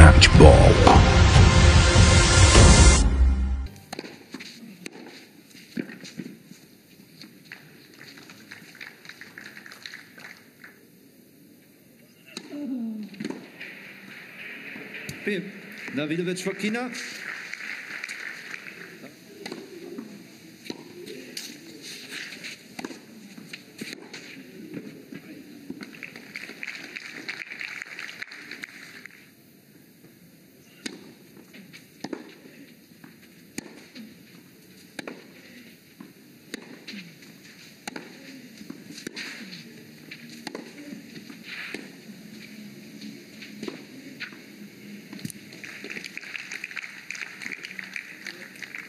match ball. Davidovich for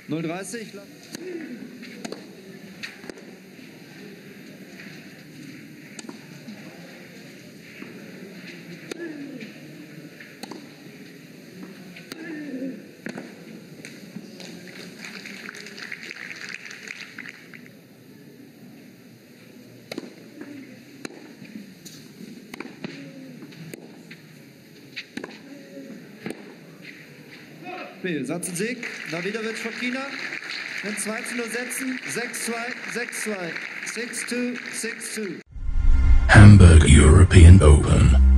030. Mehl. Satz Sieg, Davidovic von China. Den zu nur setzen. 6-2, 6-2, 6-2, 6-2. Hamburg European Open.